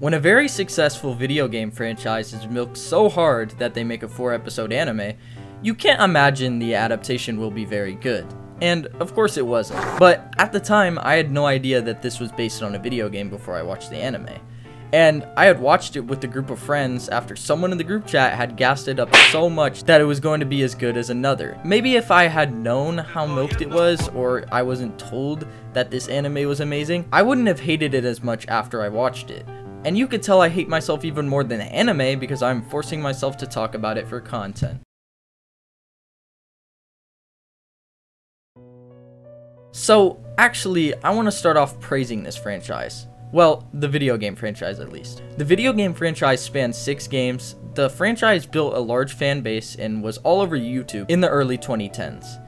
When a very successful video game franchise is milked so hard that they make a 4 episode anime, you can't imagine the adaptation will be very good. And of course it wasn't. But at the time, I had no idea that this was based on a video game before I watched the anime. And I had watched it with a group of friends after someone in the group chat had gassed it up so much that it was going to be as good as another. Maybe if I had known how milked it was, or I wasn't told that this anime was amazing, I wouldn't have hated it as much after I watched it. And you could tell I hate myself even more than anime because I'm forcing myself to talk about it for content. So, actually, I want to start off praising this franchise. Well, the video game franchise at least. The video game franchise spans six games. The franchise built a large fan base and was all over YouTube in the early 2010s.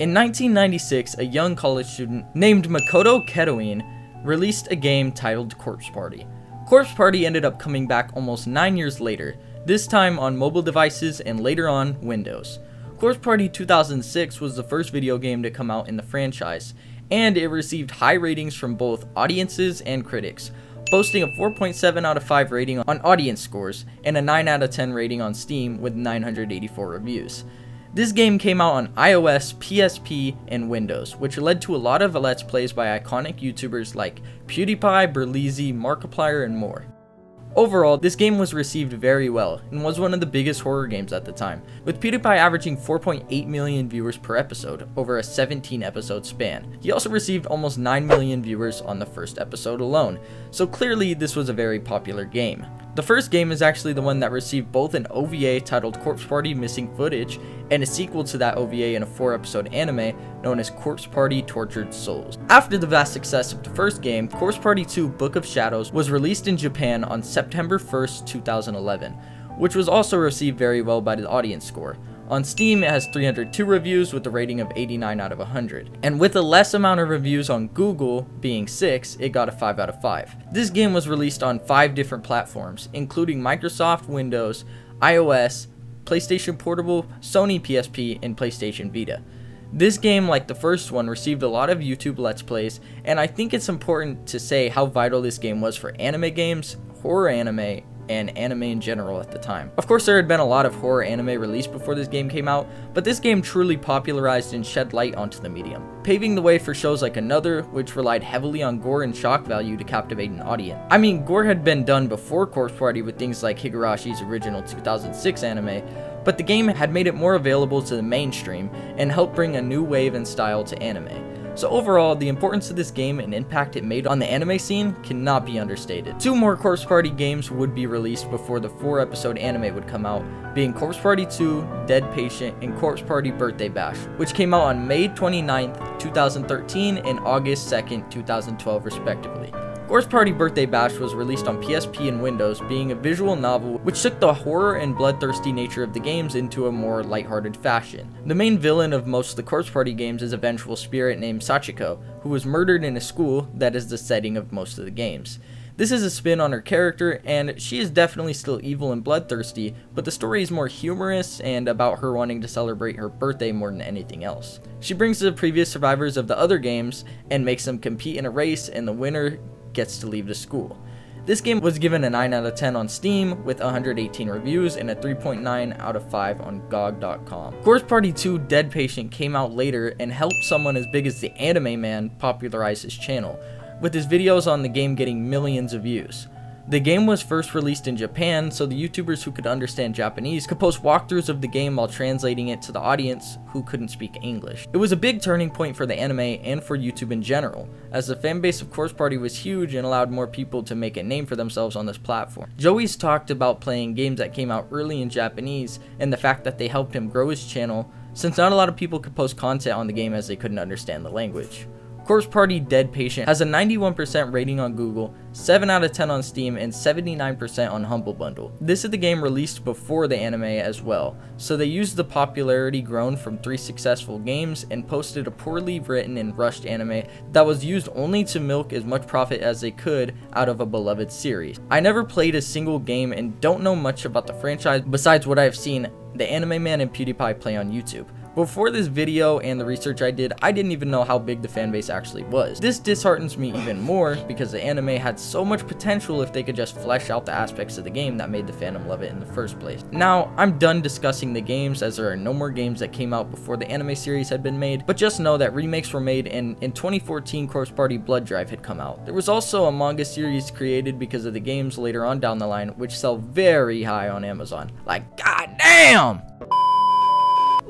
In 1996, a young college student named Makoto Kedouin released a game titled Corpse Party. Corpse Party ended up coming back almost 9 years later, this time on mobile devices and later on Windows. Corpse Party 2006 was the first video game to come out in the franchise, and it received high ratings from both audiences and critics, boasting a 4.7 out of 5 rating on audience scores and a 9 out of 10 rating on Steam with 984 reviews. This game came out on iOS, PSP, and Windows, which led to a lot of Let's Plays by iconic YouTubers like PewDiePie, Berleezy, Markiplier, and more. Overall, this game was received very well and was one of the biggest horror games at the time, with PewDiePie averaging 4.8 million viewers per episode over a 17 episode span. He also received almost 9 million viewers on the first episode alone, so clearly this was a very popular game. The first game is actually the one that received both an OVA titled Corpse Party Missing Footage and a sequel to that OVA in a 4 episode anime known as Corpse Party Tortured Souls. After the vast success of the first game, Corpse Party 2 Book of Shadows was released in Japan on September 1st, 2011, which was also received very well by the audience score. On Steam, it has 302 reviews with a rating of 89 out of 100. And with a less amount of reviews on Google, being 6, it got a 5 out of 5. This game was released on 5 different platforms, including Microsoft Windows, iOS, PlayStation Portable, Sony PSP, and PlayStation Vita. This game, like the first one, received a lot of YouTube Let's Plays, and I think it's important to say how vital this game was for anime games, horror anime, and anime in general at the time. Of course, there had been a lot of horror anime released before this game came out, but this game truly popularized and shed light onto the medium, paving the way for shows like Another, which relied heavily on gore and shock value to captivate an audience. I mean, gore had been done before Corpse Party with things like Higurashi's original 2006 anime, but the game had made it more available to the mainstream and helped bring a new wave and style to anime. So overall, the importance of this game and impact it made on the anime scene cannot be understated. Two more Corpse Party games would be released before the 4 episode anime would come out, being Corpse Party 2, Dead Patient, and Corpse Party Birthday Bash, which came out on May 29th, 2013 and August 2nd, 2012 respectively. Corpse Party Birthday Bash was released on PSP and Windows, being a visual novel which took the horror and bloodthirsty nature of the games into a more lighthearted fashion. The main villain of most of the Corpse Party games is a vengeful spirit named Sachiko, who was murdered in a school that is the setting of most of the games. This is a spin on her character, and she is definitely still evil and bloodthirsty, but the story is more humorous and about her wanting to celebrate her birthday more than anything else. She brings the previous survivors of the other games and makes them compete in a race, and the winner gets to leave the school. This game was given a 9 out of 10 on Steam with 118 reviews and a 3.9 out of 5 on GOG.com. Corpse Party 2 Dead Patient came out later and helped someone as big as the Anime Man popularize his channel, with his videos on the game getting millions of views. The game was first released in Japan, so the YouTubers who could understand Japanese could post walkthroughs of the game while translating it to the audience who couldn't speak English. It was a big turning point for the anime and for YouTube in general, as the fanbase of Corpse Party was huge and allowed more people to make a name for themselves on this platform. Joey's talked about playing games that came out early in Japanese and the fact that they helped him grow his channel, since not a lot of people could post content on the game as they couldn't understand the language. Corpse Party Dead Patient has a 91% rating on Google, 7 out of 10 on Steam, and 79% on Humble Bundle. This is the game released before the anime as well, so they used the popularity grown from three successful games and posted a poorly written and rushed anime that was used only to milk as much profit as they could out of a beloved series. I never played a single game and don't know much about the franchise besides what I've seen the Anime Man and PewDiePie play on YouTube. Before this video and the research I did, I didn't even know how big the fanbase actually was. This disheartens me even more because the anime had so much potential if they could just flesh out the aspects of the game that made the fandom love it in the first place. Now, I'm done discussing the games as there are no more games that came out before the anime series had been made, but just know that remakes were made and in 2014 Corpse Party Blood Drive had come out. There was also a manga series created because of the games later on down the line which sell very high on Amazon. Like, goddamn!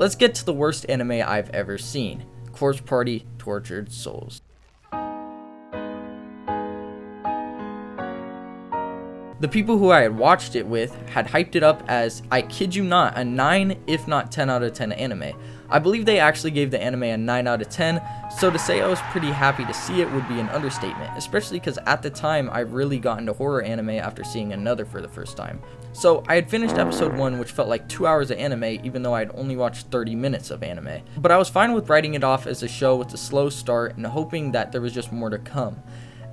Let's get to the worst anime I've ever seen. Corpse Party Tortured Souls. The people who I had watched it with had hyped it up as, I kid you not, a 9 if not 10 out of 10 anime. I believe they actually gave the anime a 9 out of 10, so to say I was pretty happy to see it would be an understatement, especially because at the time I really got into horror anime after seeing another for the first time. So I had finished episode 1 which felt like 2 hours of anime even though I had only watched 30 minutes of anime. But I was fine with writing it off as a show with a slow start and hoping that there was just more to come.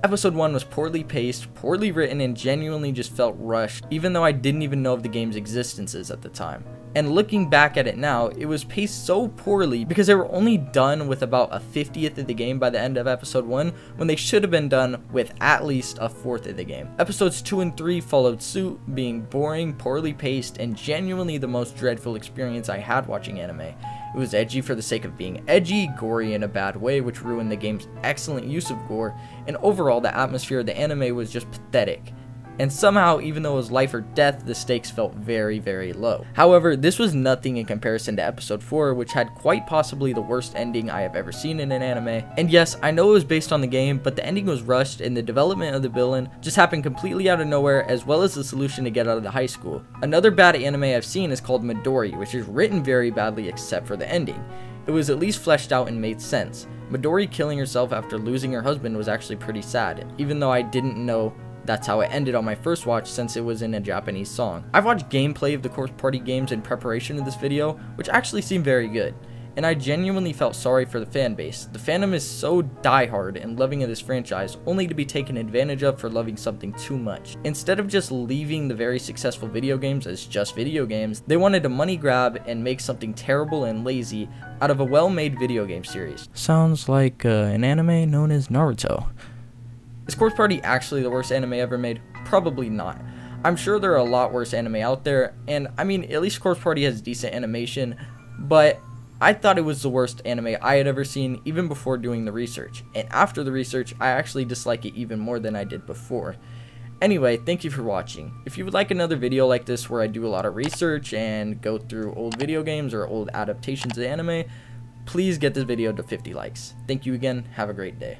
Episode 1 was poorly paced, poorly written, and genuinely just felt rushed, even though I didn't even know of the game's existences at the time. And looking back at it now, it was paced so poorly because they were only done with about a 50th of the game by the end of episode 1, when they should have been done with at least a fourth of the game. Episodes 2 and 3 followed suit, being boring, poorly paced, and genuinely the most dreadful experience I had watching anime. It was edgy for the sake of being edgy, gory in a bad way, which ruined the game's excellent use of gore, and overall, the atmosphere of the anime was just pathetic and somehow, even though it was life or death, the stakes felt very, very low. However, this was nothing in comparison to episode 4, which had quite possibly the worst ending I have ever seen in an anime. And yes, I know it was based on the game, but the ending was rushed and the development of the villain just happened completely out of nowhere, as well as the solution to get out of the high school. Another bad anime I've seen is called Midori, which is written very badly except for the ending. It was at least fleshed out and made sense. Midori killing herself after losing her husband was actually pretty sad, even though I didn't know that's how it ended on my first watch since it was in a Japanese song. I've watched gameplay of the Corpse Party games in preparation of this video, which actually seemed very good. And I genuinely felt sorry for the fan base. The fandom is so diehard and loving of this franchise, only to be taken advantage of for loving something too much. Instead of just leaving the very successful video games as just video games, they wanted to money grab and make something terrible and lazy out of a well-made video game series. Sounds like uh, an anime known as Naruto. Is Corpse Party actually the worst anime ever made? Probably not. I'm sure there are a lot worse anime out there, and I mean, at least Corpse Party has decent animation, but I thought it was the worst anime I had ever seen even before doing the research, and after the research, I actually dislike it even more than I did before. Anyway, thank you for watching. If you would like another video like this where I do a lot of research and go through old video games or old adaptations of anime, please get this video to 50 likes. Thank you again, have a great day.